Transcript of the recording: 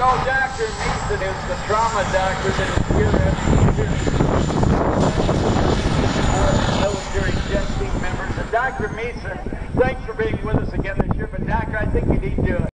no Dr. Mason is the trauma doctor that is here every year. Military jet team members. And Dr. Mason, thanks for being with us again this year. But, Doctor, I think you need to